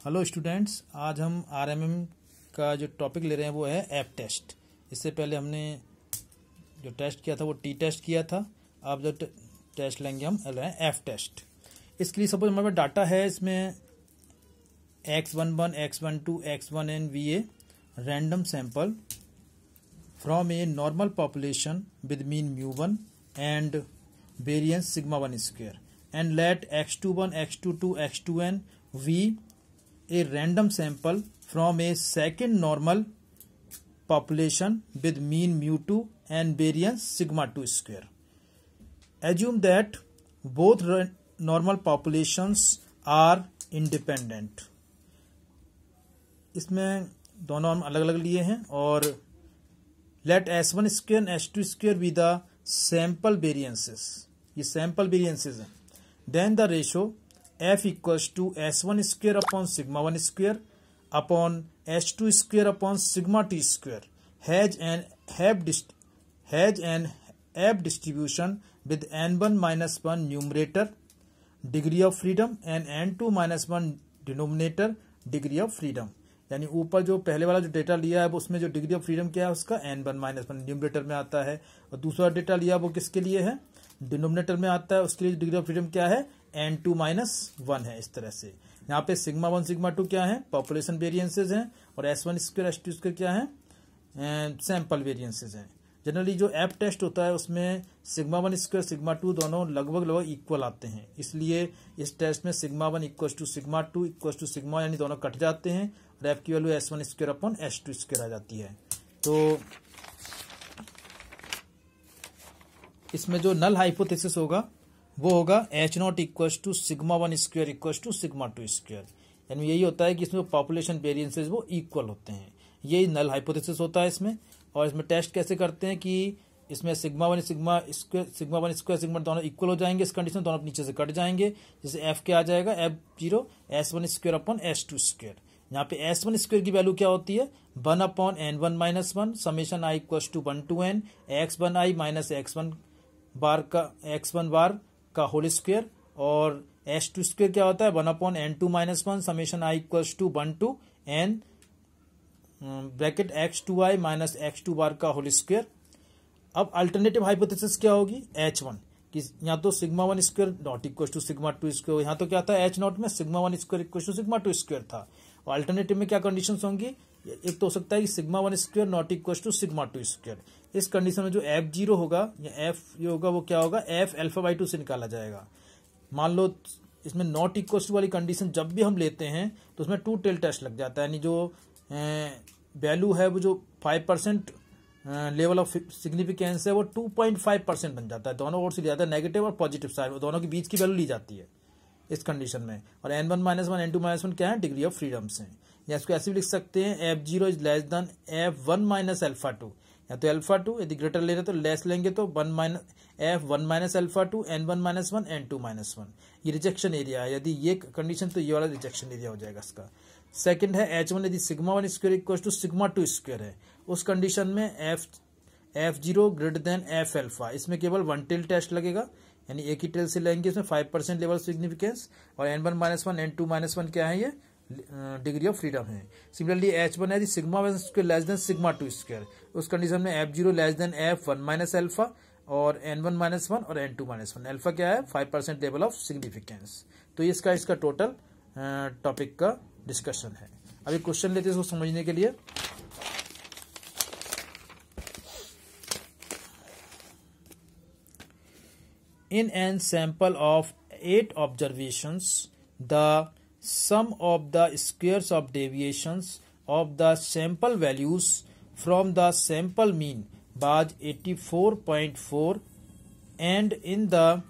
Hello students आज हम RMM का जो टॉपिक ले रहे हैं वो है ऐप टेस्ट इससे पहले हमने जो टेस्ट किया था, वो टी टेस्ट किया था. अब जो टेस्ट लेंगे हम, ले हैं एफ़ टेस्ट इसके लिए सपोज़ हमारे पास डाटा है, इसमें X one one X one two X one N be a random sample from a normal population with mean mu one and variance sigma one square and let x21 x22 x2n v a random sample from a second normal population with mean mu2 and variance sigma 2 square assume that both normal populations are independent इसमें दोनों हम अलग अलग लिए हैं और let S one square S two square with the sample variances ये sample variances हैं then the F equals to S one square upon sigma one square upon S two square upon sigma T square has an has an F distribution with N one minus one numerator degree of freedom N N two minus one denominator degree of freedom यानी ऊपर जो पहले वाला जो data लिया है उसमें जो डिग्री ऑफ़ फ्रीडम क्या है, उसका N one minus one numerator में आता है। और दूसरा डेटा लिया वो किसके लिए है? डिनोमिनेटर में आता है, उसके लिए डिग्री ऑफ़ फ्रीडम क्या है? एन टू माइनस वन है इस तरह से। यहाँ पे सिग्मा वन, सिग्मा टू क्या है? पॉपुलेशन वेरियंसेज हैं और S one square S two square क्या है? सैंपल वेरियंसेज हैं। जनरली जो ऐप टेस्ट होता है, उसमें sigma one square sigma two दोनों लगभग लगभग इक्वल आते हैं। इसलिए इस टेस्ट में sigma one equal to sigma two equal to sigma, यानी दोनों कट जाते हैं और एफ़ की value S one square upon S two square आ जाती है। तो इसमें जो नल हाइपोथेसिस होगा वो होगा H naught equal to sigma one square equal to sigma two square यानी यही होता है कि इसमें पॉपुलेशन वेरियंसेज वो इक्वल होते हैं। यही नल हाइपोथेसिस होता है इसमें। और इसमें टेस्ट कैसे करते हैं कि इसमें sigma one sigma square sigma one square sigma दोनों इक्वल हो जाएँगे, इस कंडीशन दोनों नीचे से कट जाएँगे। जैसे एफ़ क्या आ जाएगा? F zero S one square upon S two square यहाँ पे एस वन स्क्वेयर की वैल्यू क्या होती है? One upon N one minus one summation I equal to one to N X one I minus X one bar का X one bar का whole square और H two square क्या होता है? One upon N two minus one summation I equals to one to N bracket X two I minus X two bar का whole square अब alternative hypothesis क्या होगी? H one कि यहाँ तो sigma one square not equal to sigma two square यहाँ तो क्या था? एच नॉट में sigma one square equal to sigma two square था। अल्टरनेटिव में क्या कंडीशन होंगी? एक तो हो सकता है कि sigma one square not equal to sigma two square इस कंडीशन में जो एफ़ ज़ीरो होगा, या एफ़ ये होगा, वो क्या होगा? एफ़ एल्फा बाई टू से निकाला जाएगा। मान लो इसमें नॉट इक्वल टू वाली कंडीशन जब भी हम लेते हैं तो उसमें टू टेल टेस्ट लग जाता है। यानी जो वैल्यू है, वो जो five percent level of significance है, वो टू पॉइंट फाइव परसेंट बन जाता है। दोनों ओर से लिया जाता है नेगेटिव और पॉजिटिव साइड दोनों के बीच की वैल्यू ली जाती है। इस कंडीशन में। और N one minus one N two minus one क्या है? डिग्री ऑफ़ फ्रीडम से या इसको ऐसे भी लिख सकते हैं F zero is less than F one minus alpha two या तो एल्फा टू यदि ग्रेटर ले रहे तो लेस लेंगे तो one minus F one minus alpha two N one minus one N two minus one ये रिजेक्शन एरिया है। यदि ये कंडीशन तो ये वाला रिजेक्शन एरिया हो जाएगा इसका। सेकंड है एच वन यदि sigma one square equal to sigma two square है। उस कंडीशन में F F zero greater than F alpha इसमें केवल वन टेल टेस्ट लगेगा। यानी एक ही टेल से लेंगे, इसमें फाइव परसेंट लेवल सिग्निफिकेंस और N one minus one N two minus one क्या है ये? डिग्री ऑफ़ फ्रीडम है। सिमिलरली एच वन है sigma one square less than sigma two square उस कंडीशन में F zero less than F one minus alpha और N one minus one और N two minus one alpha क्या है? Five percent level of significance तो इसका इसका total topic का डिस्कशन है। अभी क्वेश्चन लेते हैं इसको समझने के लिए। In an sample of 8 observations the sum of the squares of deviations of the sample values from the sample mean was 84.4 and in the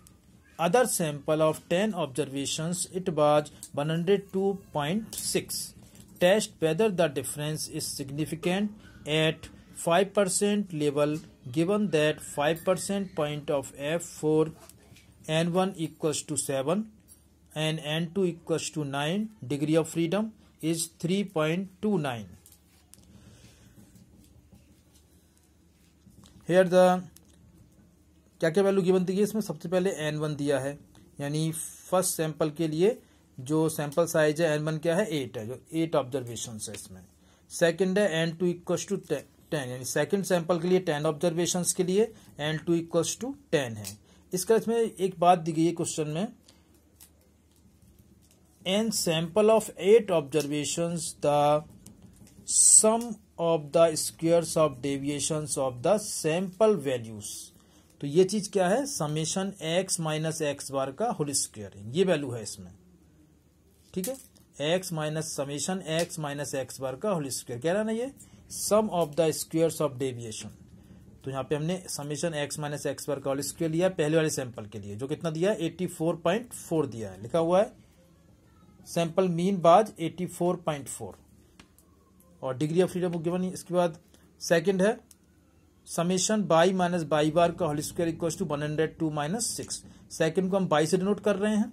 other sample of 10 observations it was 102.6 test whether the difference is significant at 5% level given that 5% point of f for n1 equals to 7 and n2 equals to 9 degree of freedom is 3.29 here the क्या क्या value given the है इसमें सबसे पहले N one दिया है, यानी first sample के लिए जो सैंपल साइज़ है एन वन क्या है? एट है, जो एट ऑब्जर्वेशन है इसमें। सेकंड है N two equal to ten, यानी सेकंड सैंपल के लिए टेन ऑब्जर्वेशन के लिए N two equal to ten है। इसका इसमें एक बात दी गई है क्वेश्चन में। An sample of eight observation the sum of the squares of deviation of the sample values तो ये चीज़ क्या है? Summation X minus X bar का होल स्क्वेयर ये वैल्यू है इसमें। ठीक है? X minus summation X minus X bar का होल स्क्वेयर कह रहा ना ये? Sum of the squares of deviation तो यहाँ पे हमने समीशन एक्स माइनस एक्स का होल स्क्वेयर लिया पहले वाले सैंपल के लिए, जो कितना दिया है? एट्टी फोर पॉइंट फोर दिया है। लिखा हुआ है sample mean was eighty four point four और डिग्री ऑफ़ फ्रीडम गिवन इसके बाद सेकंड है summation y minus y bar का whole square equal to one hundred two minus six second को हम बाई से डिनोट कर रहे हैं।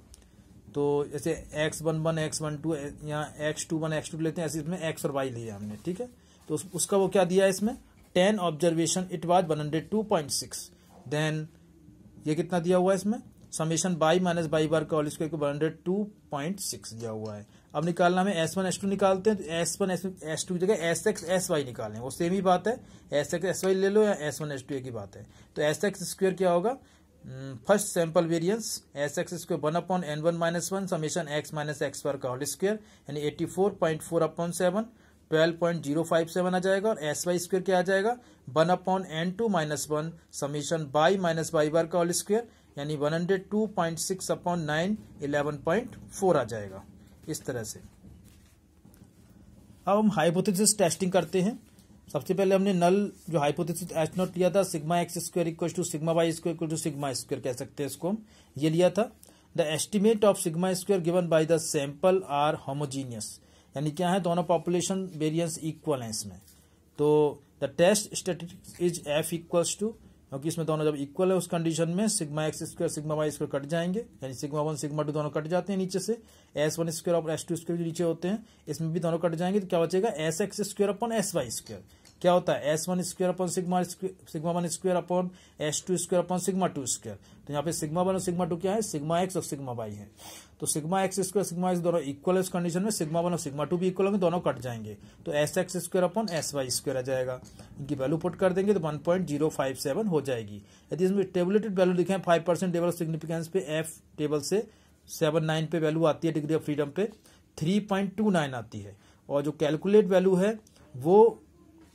तो जैसे x one one x one two यहाँ x two one x two लेते हैं, ऐसे इसमें एक्स और वाई लिया हमने, ठीक है? तो उसका वो क्या दिया है इसमें? Ten observation it was one hundred two point six then ये कितना दिया हुआ है इसमें? Summation y minus y bar का स्क्वायर को one hundred two point six दिया हुआ है। अब निकालना हमें एस वन एस टू निकालते हैं तो एस वन एस टू की जगह एस एक्स एस वाई निकालें। वो सेम ही बात है। एस एक्स एस वाई ले लो या एस वन एस टू एक ही बात है। तो एस एक्स स्क्वेयर क्या होगा? First sample variance s x square one upon n one minus one summation x minus x bar का होल स्क्वेयर यानी eighty four point four upon seven twelve point zero five seven आ जाएगा और S Y square क्या आ जाएगा? One upon n two minus one summation y minus y bar का whole square यानी one hundred two point six upon nine eleven point four आ जाएगा। इस तरह से। अब हम हाइपोथेसिस टेस्टिंग करते हैं। सबसे पहले हमने नल जो हाइपोथेसिस एच नॉट लिया था sigma x square equal to sigma y square equal to sigma square कह सकते हैं इसको हम। ये लिया था। The estimate of sigma square given by the sample are homogeneous यानी क्या है, दोनों पॉपुलेशन वेरियंस इक्वल है इसमें। तो the test statistics is F equals to क्योंकि इसमें दोनों जब इक्वल है, उस कंडीशन में sigma x square sigma y square cut जाएँगे। यानी सिग्मा वन सिग्मा टू दोनों कट जाते हैं नीचे से। एस वन स्क्वायर और एस टू स्क्वायर जो नीचे होते हैं। इसमें भी दोनों कट जाएँगे तो क्या बचेगा? S x square upon s y square क्या होता है? S one square upon sigma sigma one square upon s two square upon sigma two square तो यहाँ पे सिग्मा वन और सिग्मा टू क्या है? सिग्मा एक्स और सिग्मा वाई है। तो sigma x square sigma x दोनों इक्वल है उस कंडीशन में। सिग्मा वन और सिग्मा टू भी इक्वल होंगे, दोनों कट जाएँगे। तो s x square upon s y square आ जाएगा। इनकी वैल्यू पुट कर देंगे तो one point zero five seven हो जाएगी। यदि इसमें टेबलेटेड वैल्यू दिखे five percent table of significance पे एफ़ टेबल से सेवन नाइन पे वैल्यू आती है डिग्री ऑफ़ फ्रीडम पे थ्री पॉइंट टू नाइन आती है। और जो कैलकुलेट वैल्यू है, वो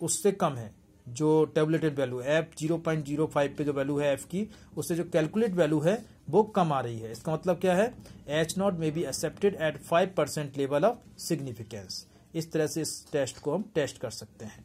उससे कम है, जो tabulated value F zero point zero five पे जो वैल्यू है एफ़ की, उससे जो कैलकुलेट वैल्यू है, वो कम आ रही है। इसका मतलब क्या है? H naught may be accepted at five percent level of significance इस तरह से इस टेस्ट को हम टेस्ट कर सकते हैं।